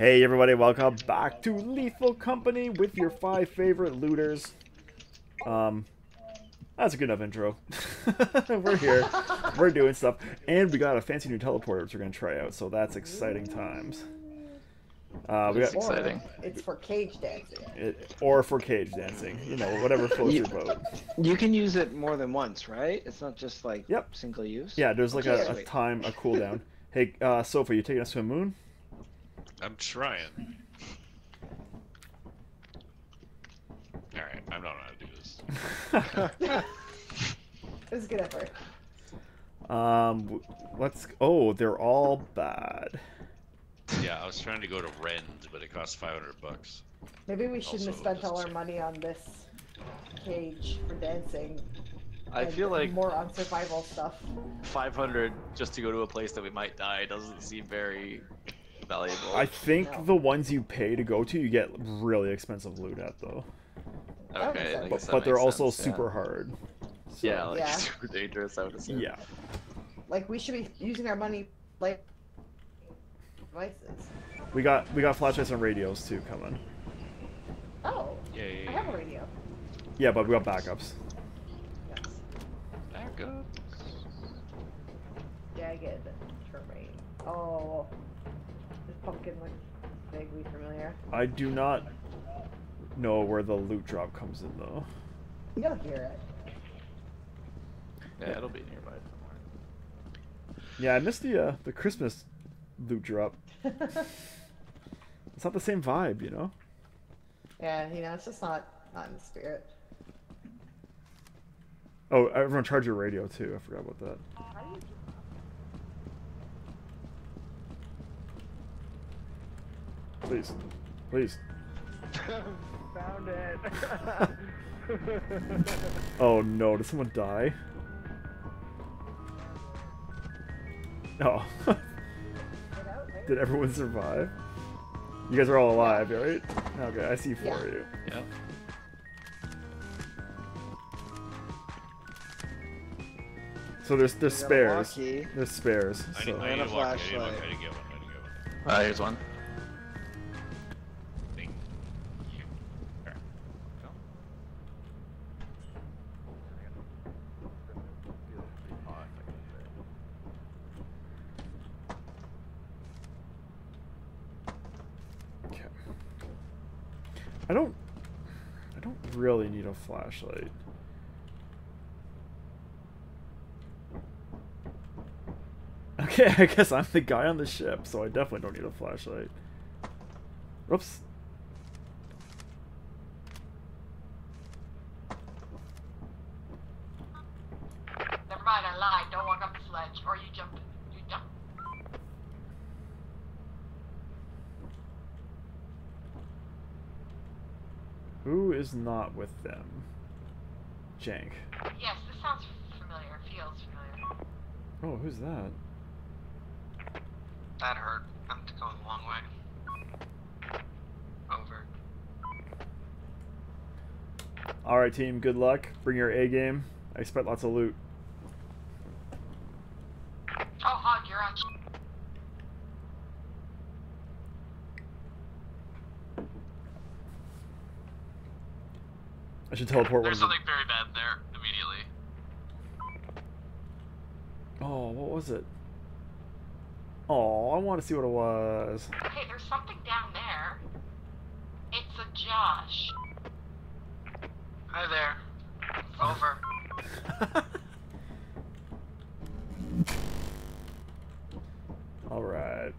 Hey everybody, welcome back to Lethal Company with your five favorite looters. Um, that's a good enough intro. we're here, we're doing stuff, and we got a fancy new teleporter which we're gonna try out. So that's exciting times. Uh, we got It's exciting. It's for cage dancing. it, or for cage dancing, you know, whatever floats your boat. You can use it more than once, right? It's not just like Yep. single use. Yeah, there's like a, a time, a cooldown. hey, uh, Sophie, you taking us to a moon? I'm trying. Alright, I don't know how to do this. It was a good effort. Um, let's. Oh, they're all bad. Yeah, I was trying to go to Rend, but it costs 500 bucks. Maybe we shouldn't have spent all our check. money on this cage for dancing. I and feel like more on survival stuff. 500 just to go to a place that we might die doesn't seem very valuable. I think No. the ones you pay to go to, you get really expensive loot at though. okay, I But- But, they're makes also sense, yeah. super hard. So, Yeah, like Yeah. super dangerous. I would assume. yeah. Like we should be using our money like devices. We got we got flashlights and radios too coming. Oh, Yay. I have a radio. Yeah, but we got backups. Yes. Back up. Jagged terrain. Oh, this pumpkin looks vaguely familiar. I do not know where the loot drop comes in though. You'll hear it. Yeah, it'll be nearby somewhere. Yeah, I missed the uh, the Christmas loot drop. It's not the same vibe, you know. yeah, you know, it's just not not in the spirit. Oh, everyone charge your radio too. I forgot about that. Please, please. Found it. Oh no, did someone die? Oh. did everyone survive? You guys are all alive, right? Okay, I see four Yeah. of you. Yep. So there's there's We got a spares. There's spares. I So need, I And need a a walkie. I need a walkie. flashlight. I didn't get one. I didn't get one. Uh, here's one. Bing. There. Go. Okay. I don't. I don't really need a flashlight. Okay, I guess I'm the guy on the ship, so I definitely don't need a flashlight. Oops. Never mind, I lied. Don't walk up the sledge, or you jump. You jump. Who is not with them? Jank. Yes, this sounds familiar. Feels familiar. Oh, who's that? That hurt. I'm going the long way. Over. Alright, team, good luck. Bring your A game. I expect lots of loot. Oh, Hog, you're on. I should teleport There's something very bad there immediately. Oh, what was it? Oh, I want to see what it was. Okay, there's something down there. It's a Josh. Hi there. Over. Alright.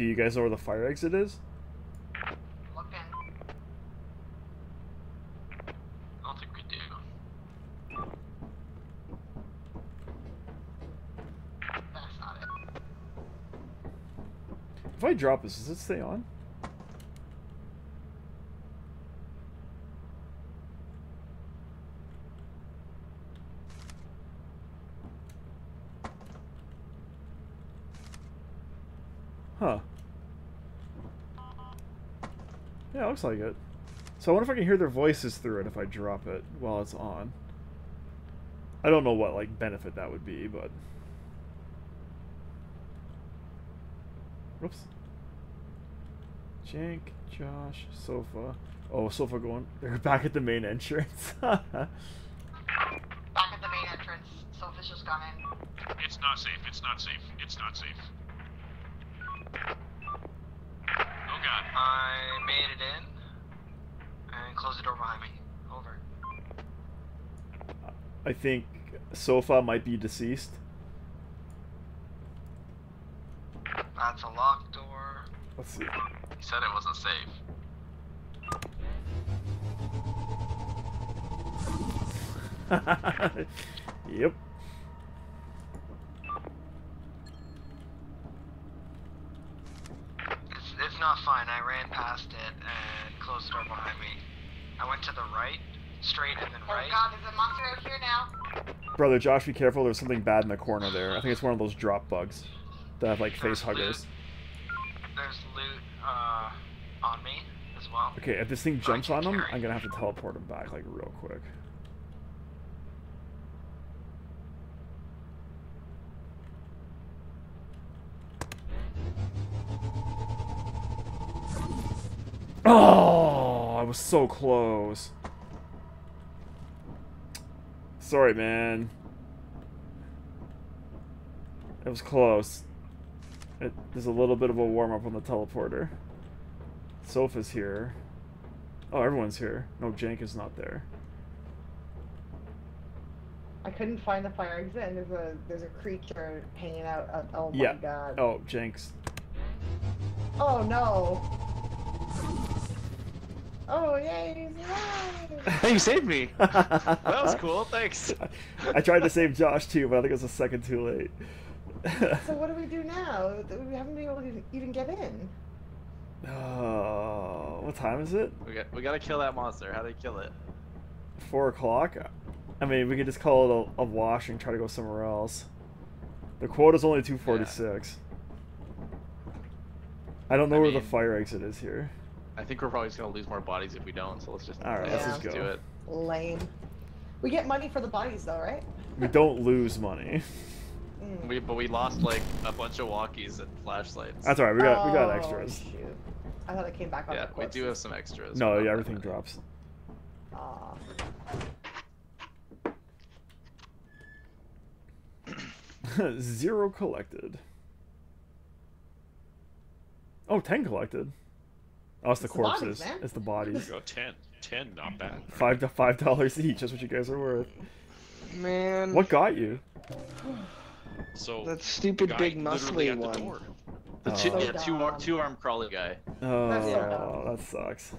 Do you guys know where the fire exit is? Looking. I don't think we do. That's not it. If I drop this, does it stay on? Looks like it. So I wonder if I can hear their voices through it if I drop it while it's on. I don't know what like benefit that would be, but whoops. Jank, Josh, Sofa. Oh, Sofa going. They're back at the main entrance. Back at the main entrance. Sophie's just gone in. It's not safe. It's not safe. It's not safe. God. I made it in. And close the door behind me. Over. I think Sofa might be deceased. That's a locked door. Let's see. He said it wasn't safe. yep. It's, it's not fine. I ran past it and closed the door behind me. I went to the right, straight, and then Oh right. god, there's a monster out here now. Brother Josh, be careful. There's something bad in the corner there. I think it's one of those drop bugs that have like face There's loot. huggers. There's loot uh, on me as well. Okay, if this thing jumps can on him. I'm gonna have to teleport him back like real quick. Oh, I was so close. Sorry, man. It was close. It, there's a little bit of a warm up on the teleporter. Sofa's here. Oh, everyone's here. No, Jank is not there. I couldn't find the fire exit, and there's a there's a creature hanging out. Uh, oh my yeah. god. Oh, Jank's. Oh no. Oh yay, he's alive! Hey, you saved me. that was cool. Thanks. I tried to save Josh too, but I think it was a second too late. So what do we do now? We haven't been able to even get in. Oh, what time is it? We got we gotta kill that monster. How do you kill it? Four o'clock. I mean, we could just call it a, a wash and try to go somewhere else. The quota's only two forty six. I don't know I where the fire exit is here. I think we're probably just gonna lose more bodies if we don't. So let's just All right, let's let's just just go. do it. Lame. We get money for the bodies though, right? We don't lose money. Mm. We but we lost like a bunch of walkies and flashlights. That's alright. We got we got Oh, extras. Shoot. I thought it came back on yeah, we do have some extras. No, yeah, everything that many. drops. Aw. Zero collected. Oh, 10 collected. Oh, it's the It's the bodies, corpses. man. it's the bodies. Go 10. 10, not bad. Five to five dollars each. That's what you guys are worth. Man. What got you? So That stupid big literally muscly at the one. The oh. two, Oh. yeah, two ar- dumb. two arm crawly guy. Oh, That's that sucks.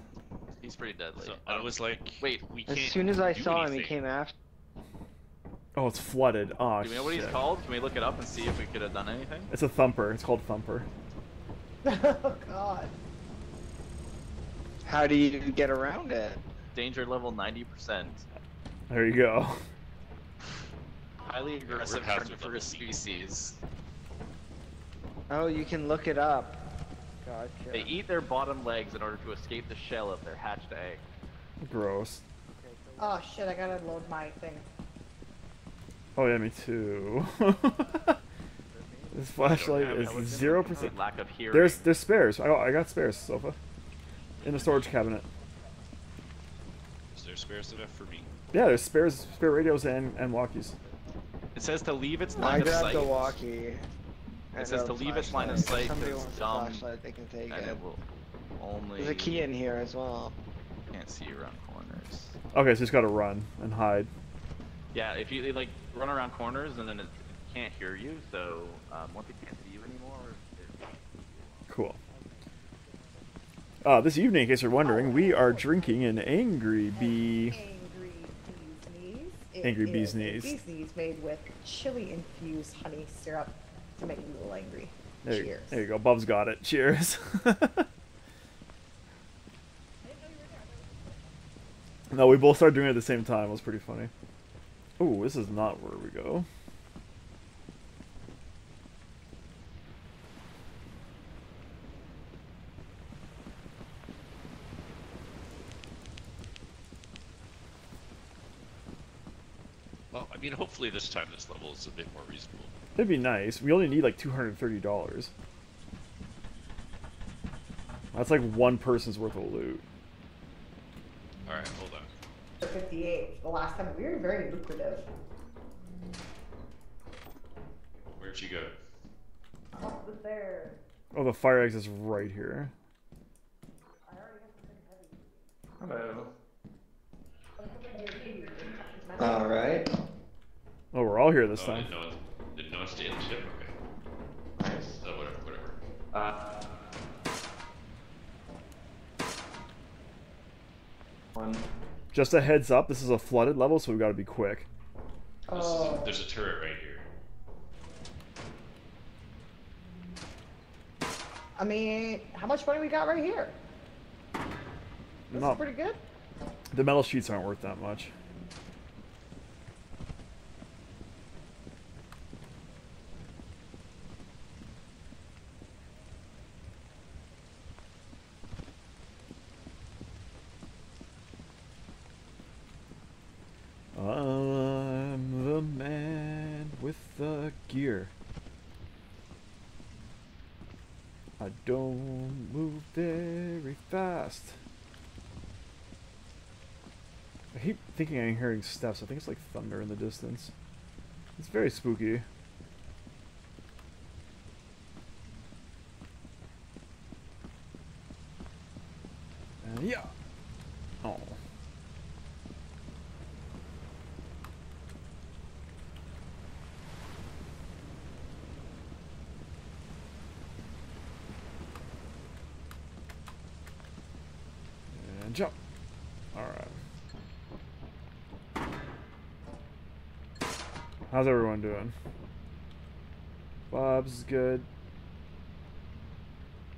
He's pretty deadly. So I was like, Wait, we As can't soon as I do saw him, he came after. Oh, it's flooded. Oh, do we know what he's called? Can we look it up and see if we could have done anything? It's a thumper. It's called thumper. oh god. How do you get around it? Danger level 90%. There you go. Highly aggressive hazard level carnivorous species. Oh, you can look it up. Gotcha. They eat their bottom legs in order to escape the shell of their hatched egg. Gross. Oh shit, I gotta load my thing. Oh yeah, me too. this flashlight is zero percent. Lack of hearing. There's there's spares. I got, I got spares, sofa. In the storage cabinet. Is there spares enough for me? Yeah, there's spares, spare radios and and walkies. It says to leave its I line of grabbed sight. the walkie. It says to leave its line of flashlight. sight If Somebody 'cause wants a flashlight, they can take And it. it will only. There's a key in here as well. Can't see around corners. Okay, so just gotta run and hide. Yeah, if you like run around corners and then it, it can't hear you, so um, once it can't see you anymore, it, Cool. Uh, this evening, in case you're wondering, we are drinking an Angry Bee. Angry bee's knees. Angry bee's knees. Bee's knees made with chili infused honey syrup to make you a little angry. There, you- Cheers. there you go. Bub's got it. Cheers. no, we both started doing it at the same time. It was pretty funny. Oh, this is not where we go. Mean, hopefully this time this level is a bit more reasonable. It'd be nice. We only need like two hundred and thirty dollars. That's like one person's worth of loot. All right, hold on. 58. The last time we were very lucrative. Where'd you go? Up with there. Oh, the fire exit's right here. I already have something heavy. Hello. All right. Oh, we're all here this Oh, time. didn't know it, didn't know it stayed in the ship. Okay. Nice. Oh, whatever, whatever. Uh, One. Just a heads up, this is a flooded level, so we've gotta be quick. This is Oh. there's a turret right here. I mean, how much money we got right here? This No. is pretty good. The metal sheets aren't worth that much. I'm the man with the gear. I don't move very fast. I keep thinking I'm hearing steps. I think it's like thunder in the distance. It's very spooky. Yeah. Oh. And jump. Alright. How's everyone doing? Bob's good.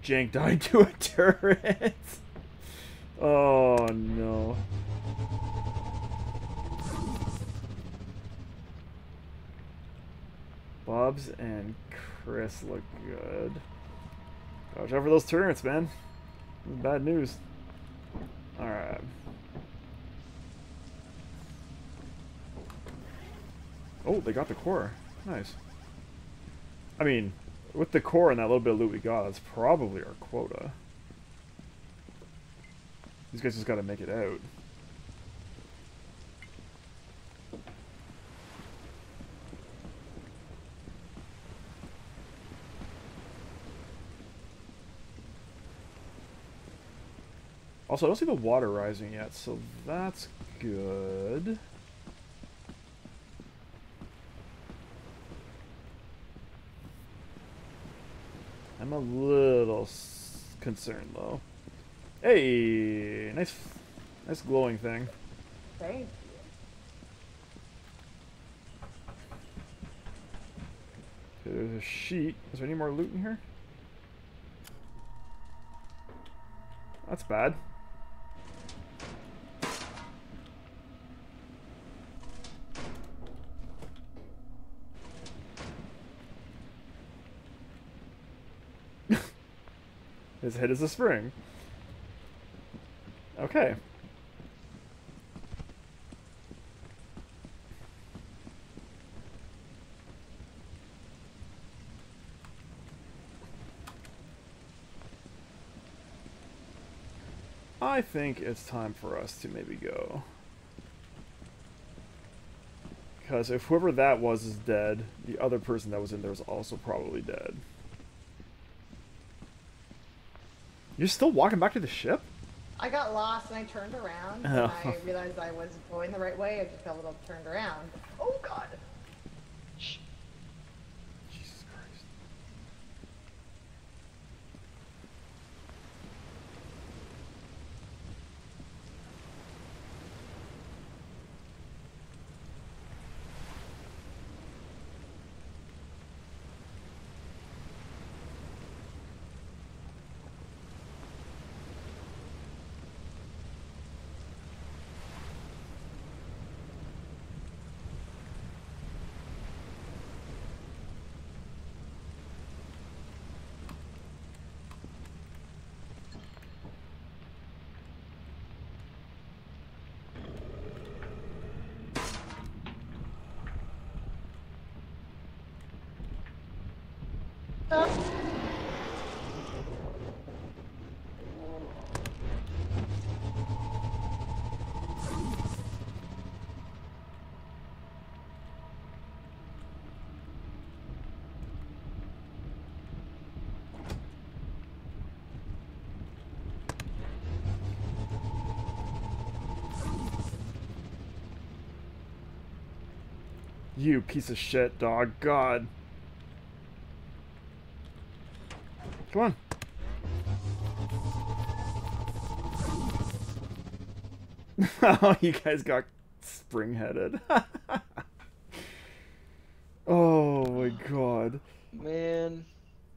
Jank died to a turret. oh no. Bob's and Chris look good. Watch out for those turrets, man. Bad news. Alright. Oh, they got the core. Nice. I mean, with the core and that little bit of loot we got, that's probably our quota. These guys just gotta make it out. Also, I don't see the water rising yet, so that's good. I'm a little concerned though. Hey, nice, nice glowing thing. Thank you. Okay, there's a sheet. Is there any more loot in here? That's bad. His head is a spring. Okay. I think it's time for us to maybe go. Because if whoever that was is dead, the other person that was in there is also probably dead. You're still walking back to the ship? I got lost and I turned around Oh. and I realized I was going the right way. I just got a little turned around. Oh god. You piece of shit, dog. God. Come on. oh, you guys got spring-headed. oh my god. Man.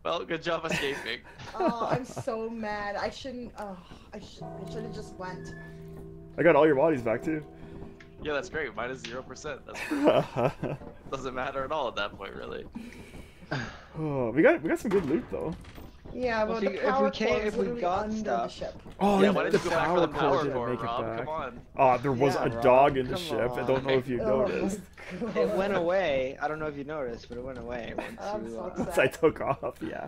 Well, good job escaping. Oh, I'm so mad. I shouldn't. Oh, I should. I should have just went. I got all your bodies back too. yeah, that's great. Minus zero percent. That's doesn't matter at all at that point, really. oh, we got we got some good loot though. Yeah, Well, but if the you- if we power can't- if we literally got stuff. the ship. Oh, yeah, why didn't the you go back for the power didn't core, make it Rob? back. Come on. Oh, there was Yeah, a Rob, dog in the come ship. I don't know if you Oh noticed. God. It went away. I don't know if you noticed, but it went away once I'm you. so Uh, upset. Once I took off, yeah.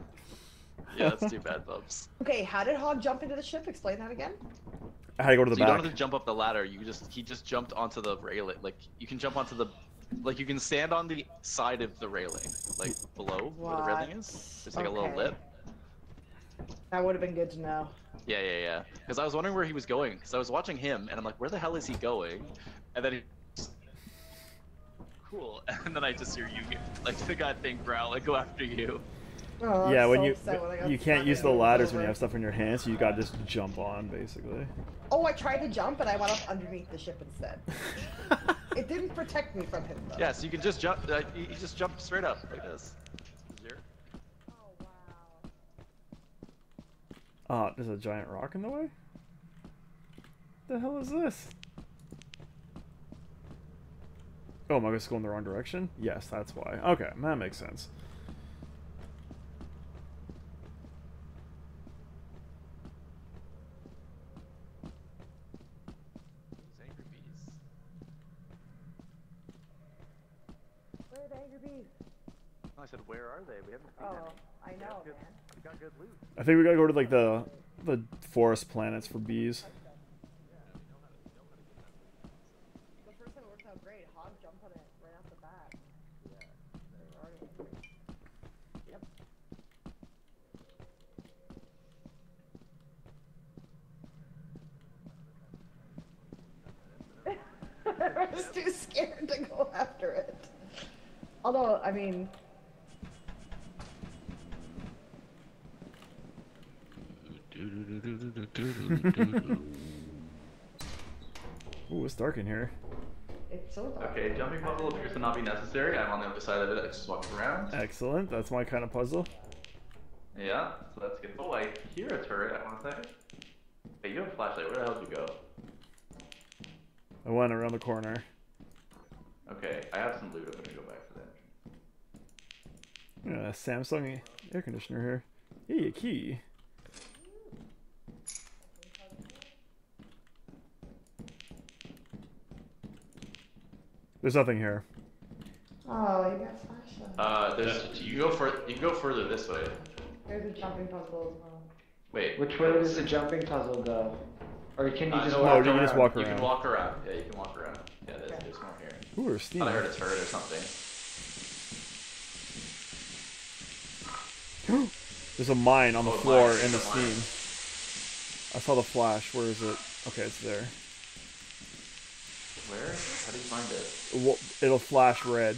Yeah, that's too bad, Bubs. Okay, how did Hog jump into the ship? Explain that again. I had to go to the So you don't have to jump up the ladder. You just he just jumped onto the railing. Like you can jump onto the, like you can stand on the side of the railing, like below where the railing is. There's like a little lip. That would have been good to know. Yeah, yeah, yeah. Because I was wondering where he was going. Because I was watching him, and I'm like, where the hell is he going? And then he. Cool. And then I just hear you, like the god thing growl and go after you. Oh, yeah, when so you when you can't use the it. ladders when you have stuff in your hands, so you gotta just jump on basically. Oh, I tried to jump and I went up underneath the ship instead. it didn't protect me from him though. Yeah, so you can just jump. Uh, you you just jump straight up like this. Zero. Oh wow. Ah, there's a giant rock in the way. The hell is this? Oh, am I just going the wrong direction? Yes, that's why. Okay, that makes sense. Angry bees. Where are the angry bees? I said, where are they? We haven't seen Oh, any. I know, got man. I think we gotta go to like the the forest planets for bees. I was too scared to go after it. Although, I mean, Ooh, it's dark in here. it's so dark. Okay, jumping puzzle appears to not be necessary. I'm on the other side of it. I just walked around. Excellent. That's my kind of puzzle. Yeah, so that's good. Oh, I hear a turret. I want to say. Hey, you have a flashlight. Where the hell did you go? I went around the corner. Okay, I have some loot. I'm gonna go back to that. Yeah, uh, Samsung air conditioner here. Hey, a key. There's nothing here. Oh, you got flashlight. Uh, there's you go for you can go further this way. There's a jumping puzzle as well. Wait, Which way does the jumping puzzle go? Or can you Uh, just no, No, walk you around? can just walk around. You can walk around. Yeah, you can walk around. Yeah, there's, Okay. there's more here. Ooh, there's steam. I heard a turret or something. There's a mine on the Oh, floor in the it's steam. I saw the flash. Where is it? Okay, it's there. Where? How do you find it? It will- It'll flash red.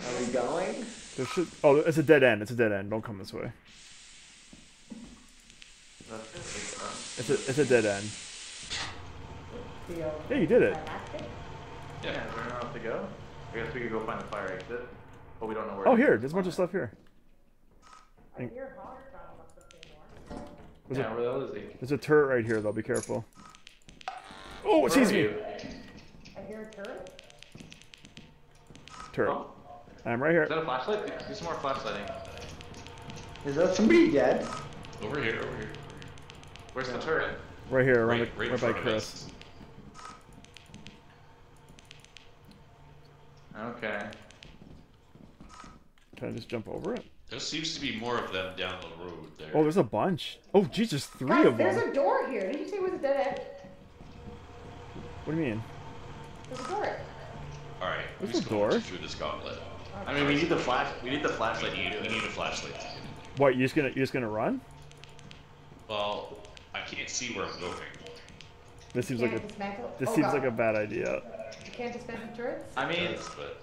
Are we going? There should. Oh, it's a dead end. It's a dead end. Don't come this way. It's, uh, a it's a dead end. Yeah, you did it. yeah, is there nowhere else to go? I guess we could go find the fire exit. But we don't know where. Oh, here. There's a bunch of stuff here. I hear Hog trying up the thing more. There's, Yeah, a, where the is he? there's a turret right here, though. Be careful. Oh, Where excuse are me. you? I hear a turret. Turret. Oh, I'm right here. Is that a flashlight? Do- Do some more flashlighting. Is that somebody dead? Over here, over here. Where's the turret? Right here, around Right, the, right right by front Chris. Okay. Can I just jump over it? There seems to be more of them down the road there. Oh, there's a bunch. Oh, geez, there's three Guys, of there's them. There's a door here. Did you say it was a dead end? What do you mean? There's a door. All right, There's who's a going door. through this gauntlet? I mean, we need the flash. We need the flashlight. to need, we need a flashlight. What? You just gonna you just gonna run? Well, I can't see where I'm going. This seems like a dismantle. this oh, seems God. like a bad idea. You can't dismantle turrets. I mean, Yes, but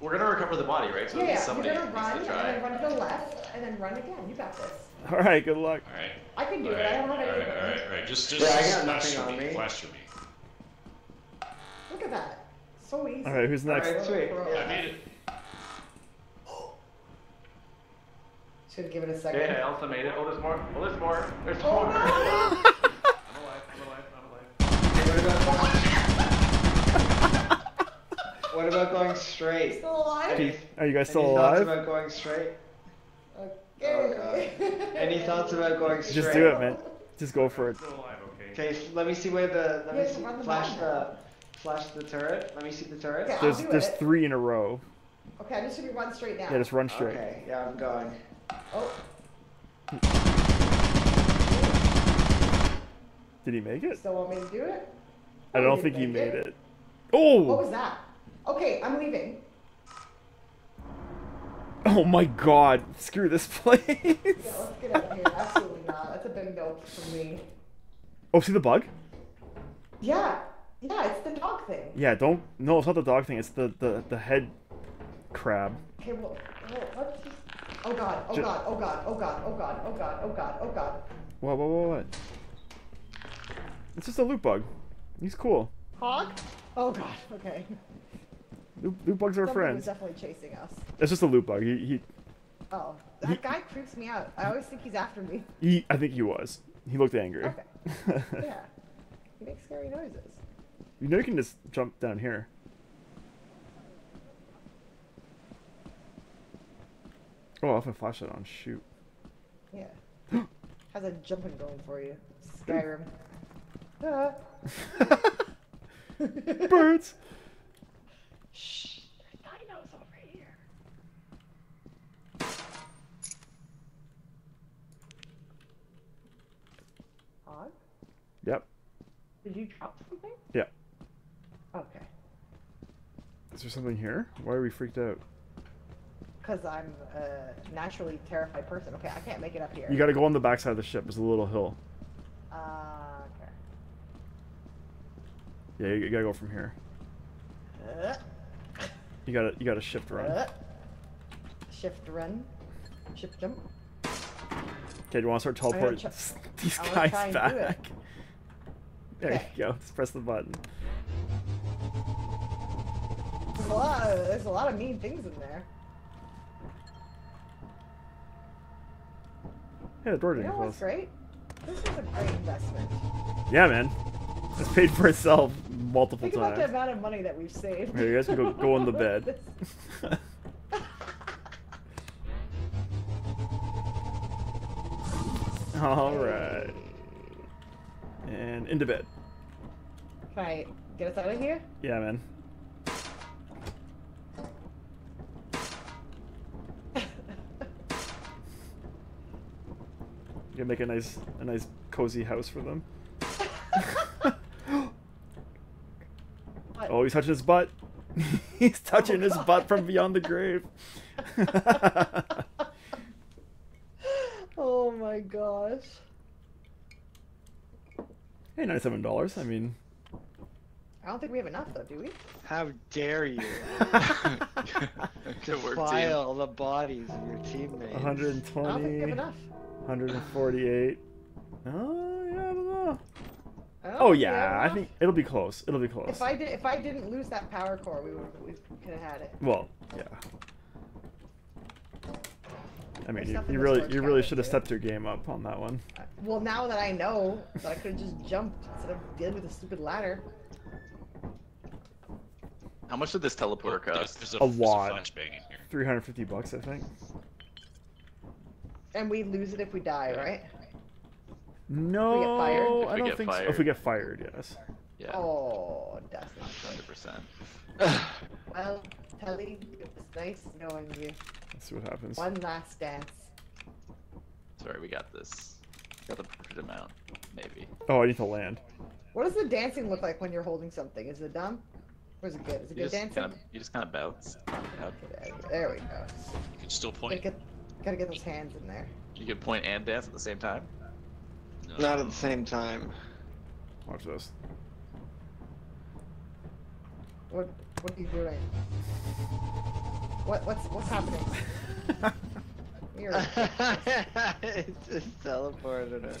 we're gonna recover the body, right? So yeah, yeah. somebody You're gonna run to and try. then run to the left and then run again. You got this. All right, good luck. all right. I can do All it. right, I all don't have right, anything. all right, all right. Just, just Yeah, I got nothing for on me. me. Flash for me. Look at that. So easy. All right, who's next? Alright, sweet. Pro. I made it. Should give it a second. Yeah, I also made it. Oh, there's more. Oh, there's more. There's Oh more. no! I'm alive. I'm alive. I'm alive. What about, what about going straight? Still alive? Any, Are you guys still oh, any thoughts about going straight? Okay. Any thoughts about going straight? Just do it, man. Just go for it. Still alive. Okay. Okay, let me see where the let me see, run the flash the flash the turret. Let me see the turret. Okay. I'll There's do there's it. three in a row. Okay, I'm just gonna run straight now. Yeah, just run straight. Okay, yeah, I'm going. Oh, Did he make it? still want me to do it? I Oh, don't he think he made make it. Oh! What Oh! was that? Okay, I'm leaving. Oh my god. Screw this place. Yeah, let's get out of here. Absolutely not. That's a big no for me. Oh, see the bug? Yeah, yeah, it's the dog thing. Yeah, don't. No, it's not the dog thing. It's the the, the head crab. Okay, well, well let's. Oh god, oh Ju- god, oh god, oh god, oh god, oh god, oh god, oh god. What, what, what, what? It's just a loot bug. He's cool. Hog? Oh god, okay. Loot, loot bugs are Somebody was friends. definitely chasing us. It's just a loot bug. He, he, Oh, He- that guy creeps me out. I always think he's after me. he, I think he was. He looked angry. Okay. Yeah. He makes scary noises. You know you can just jump down here. Oh, I have a flashlight on. Shoot. Yeah. How's that jumping going for you. Skyrim. Ah. Birds! Shh. There's dinos over here. Yep. Did you drop something? Yeah. Okay. Is there something here? Why are we freaked out? Because I'm a naturally terrified person. Okay, I can't make it up here. You gotta go on the backside of the ship. There's a little hill. Uh, okay. Yeah, you, you gotta go from here. Uh, You gotta you gotta shift run. uh. Shift run. Shift jump. Okay, do you want to start teleporting these guys try and do it. back? There Okay. you go. Just press the button. There's a lot of, there's a lot of mean things in there. Yeah, the door didn't know what's close. great? This is a great investment. Yeah, man. It's paid for itself multiple Think about the times. amount of money that we've saved. Here, you guys can go go on the bed. All right. And into bed. Can I get us out of here? Yeah, man. You can make a nice a nice cozy house for them. Oh, he's touching his butt. he's touching oh his butt from beyond the grave. oh my gosh. hey, ninety-seven dollars. I mean, I don't think we have enough though, do we? How dare you Good work, team. defile the bodies of your teammates? One hundred and twenty. I don't think we 120, have enough. 148. Oh, yeah, I don't know. I don't Oh, oh think yeah, I think it'll be close. It'll be close. If I did, if I didn't lose that power core, we would we could have had it. Well, yeah. I mean, There's you, you really you really should have stepped your game up on that one. Uh, well, now that I know that I could have just jumped instead of dealing with a stupid ladder. How much did this teleporter cost? there's A there's lot. flashbang in 350 bucks, I think. And we lose it if we die, right? No, we get fired? If I we don't get think so. If we get fired, yes. Yeah, Oh, that's not good. hundred percent. Well, Telly, it was nice knowing you. Let's see what happens. One last dance. Sorry, we got this. Got the perfect amount, maybe. Oh, I need to land. What does the dancing look like when you're holding something? Is it dumb? Or is it good? Is it You good just dancing? kind of, you just kind of bounce. Yep. Okay, there we go. You can still Gotta point. get, gotta get those hands in there. You can point and dance at the same time. No. Not at the same time. Watch this. What What are you doing? What What's What's happening? You're it just teleported her.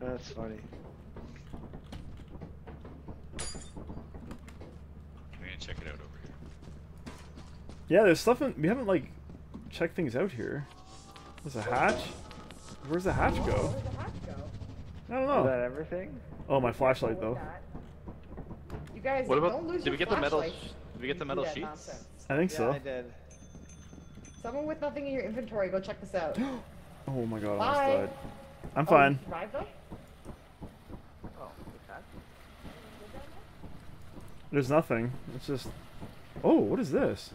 That's funny. We're gonna check it out over here. Yeah, there's stuff in. We haven't like checked things out here. There's a hatch. Where's the hatch go? Where'd the hatch go? I don't Is know. that everything? Oh, my flashlight though. You guys, What about? don't lose Did we get the metal? Did we get the metal that sheets? nonsense. I think yeah, so. I did. Someone with nothing in your inventory, go check this out. Oh my god, I Bye. almost died. I'm Oh, fine. you survived though? Oh, okay. There's nothing. It's just. Oh, what is this?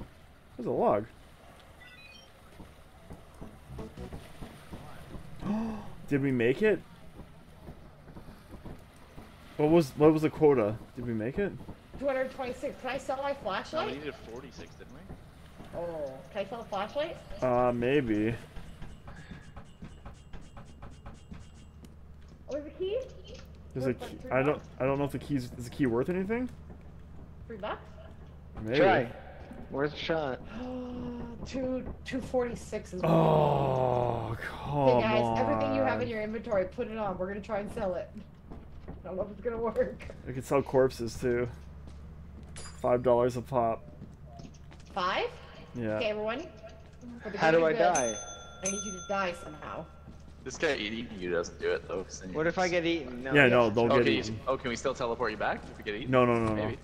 There's a log. Did we make it? What was what was the quota? Did we make it? 226. Can I sell my No, we needed 46, didn't we? Oh, can I sell a flashlight? Uh, maybe. Oh, there's a key? There's a key. I don't. I don't know if the keys. Is the key worth anything? Three bucks? Maybe. Try. Where's the shot? Two, 246 is what Oh, come Hey guys, on. everything you have in your inventory, put it on. We're gonna try and sell it. I don't know if it's gonna work. We could sell corpses too. Five dollars a pop. Five? Yeah. Okay, everyone. How do I good, die? I need you to die somehow. This guy eating you doesn't do it though. What if I get eaten? No. Yeah, no, they'll Oh, get can eaten. oh, can we still teleport you back if we get eaten? No, no, no, no. Maybe. No,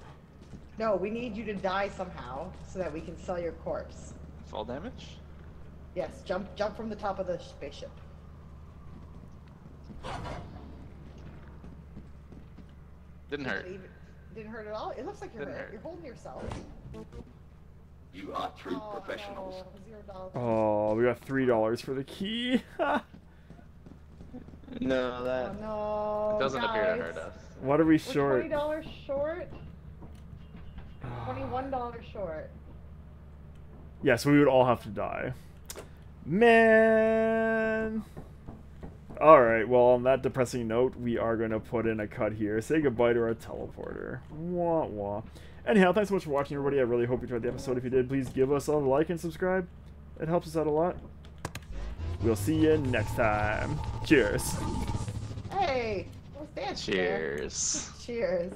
we need you to die somehow so that we can sell your corpse. Fall damage? Yes, jump jump from the top of the spaceship. Didn't hurt. Even- Didn't hurt at all? It looks like you're Didn't hurt. hurt. You're holding yourself. You are true oh, professionals. No, zero dollars. Oh, we got three dollars for the key. No, Oh, that. no. It doesn't appear to hurt us. what are we We're short? twenty dollars short. Twenty-one dollars short. Yeah, so we would all have to die. Man. All right. Well, on that depressing note, we are going to put in a cut here. Say goodbye to our teleporter. Wah wah. Anyhow, thanks so much for watching, everybody. I really hope you enjoyed the episode. If you did, please give us a like and subscribe. It helps us out a lot. We'll see you next time. Cheers. Hey, what's that? Cheers. Cheers.